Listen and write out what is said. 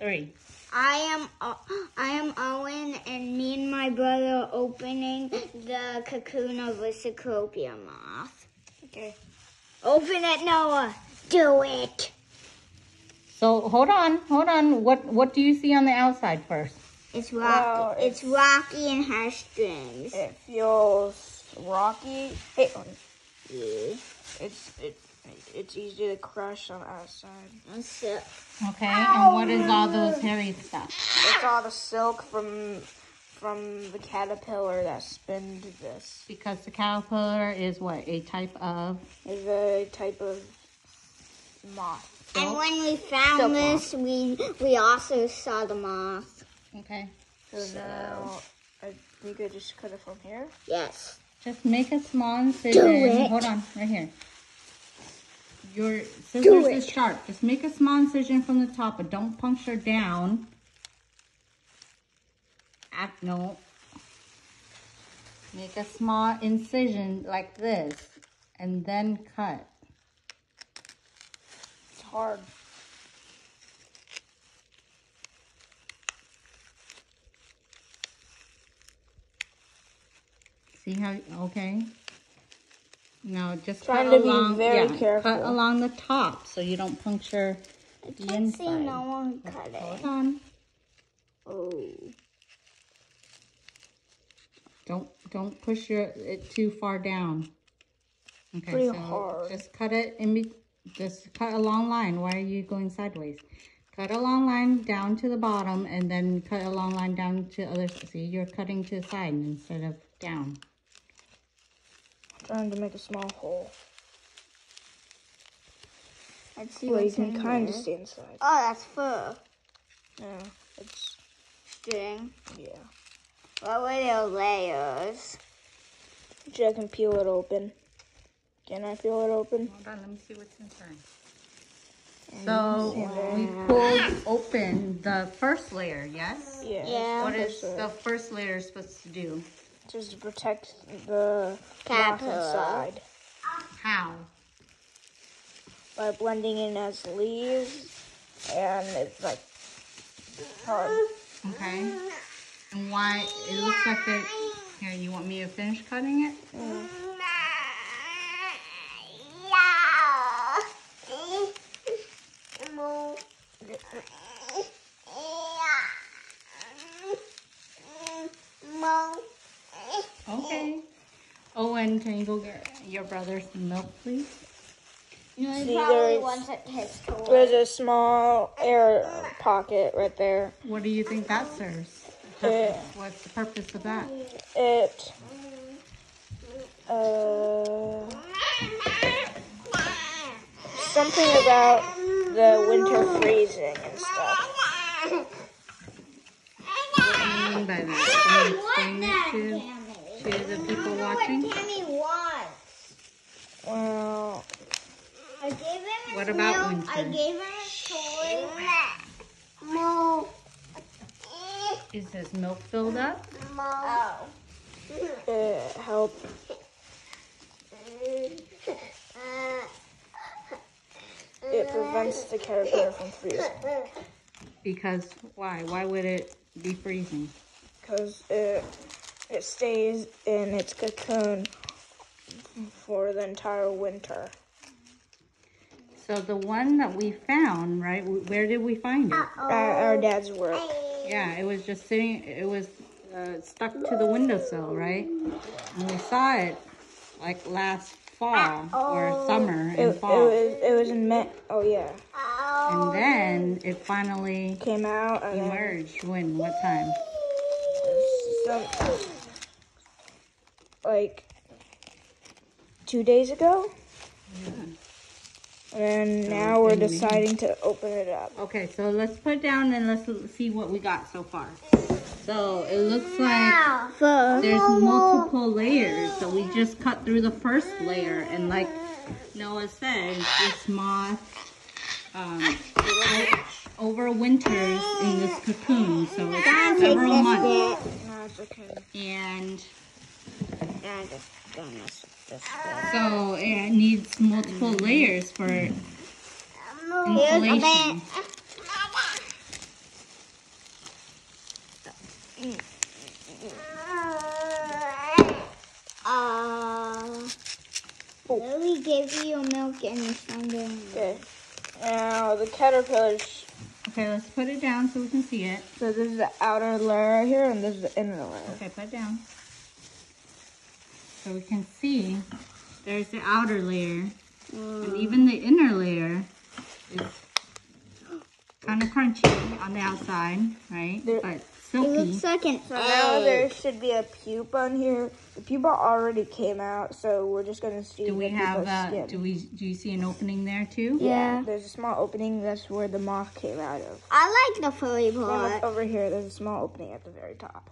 three. I am O- I am Owen, and me and my brother are opening the cocoon of a cecropia moth. Okay. Open it, Noah. Do it. So hold on, hold on. What what do you see on the outside first? It's rocky. Wow, it's, rocky and has strings. It feels rocky. Hey, Yeah. it's it, it's easy to crush on the outside. And so, Okay, and what is all those hairy stuff? It's all the silk from from the caterpillar that spinned this. Because the caterpillar is what a type of. Is a type of moth. and when we found Silk this, we we also saw the moth. Okay, So now I, we could just cut it from here. Yes. just make a small incision. it. Hold on, right here. Your scissors is sharp. Just make a small incision from the top, but don't puncture down. Act no. Make a small incision like this, and then cut. It's hard. See how, okay. Now just Trying cut to be along, very yeah, careful. cut along the top so you don't puncture I the can't see no one cut Hold it. on. Oh. Don't don't push your it too far down. Okay, Pretty so hard. just cut it in be, just cut a long line. Why are you going sideways? Cut a long line down to the bottom and then cut a long line down to other see you're cutting to the side instead of down. Trying to make a small hole Let's see where you what's can kind of there. stay inside. Oh, that's fur. Yeah, it's String. yeah. What were their layers? Actually, I can peel it open. Can I peel it open? Hold on, let me see what's inside. So we pulled open the first layer, yes? Yeah. Yeah. What is sure. the first layer supposed to do? Just to protect the Caterpillar. inside How? by blending in as leaves, and it's like hard. Okay. And why it looks like it here, you want me to finish cutting it? Okay. Owen, can you go get your brother some milk, please? No, he See, probably there's- wants it his toy. There's a small air pocket right there. What do you think that serves? It, What's the purpose of that? it uh, something about the winter freezing and stuff. What do you mean by that? Can you explain it to, to the people watching? Tammy wants. Well, I gave him his What about milk. I gave him his toy. Mo. Is this milk filled up? Oh. Uh, it helped. It prevents the caterpillar from freezing Because why? Why would it be freezing? because it it stays in its cocoon for the entire winter. So the one that we found, right? Where did we find it? At our dad's work. Yeah, it was just sitting. It was uh, stuck to the windowsill, right? And we saw it like last fall or summer It, and it was it was in May. Oh yeah, and then it finally came out and emerged. When? What time? some, like two days ago. Yeah. And now we're deciding to open it up. Okay, so let's put it down and let's see what we got so far. So it looks like there's multiple layers. So we just cut through the first layer, and like Noah said, this moth um, over winters in this cocoon. So it's several months, No, it's okay. and I'm just gonna this. so it needs multiple layers for Here's a insulation. bit. Uh, Lily gave you milk and you found it. Okay. Now the caterpillars. Okay, let's put it down so we can see it. So this is the outer layer right here, and this is the inner layer. Okay, put it down. So we can see there's the outer layer. And even the inner layer is kind of crunchy on the outside, right? There- but It silky. looks like an So now there should be a pupa on here. The pupa already came out, so we're just gonna see do we the have pupa's uh, skin. do we do you see an opening there too? Yeah. There's a small opening. That's where the moth came out of. I like the furry part. over here. There's a small opening at the very top.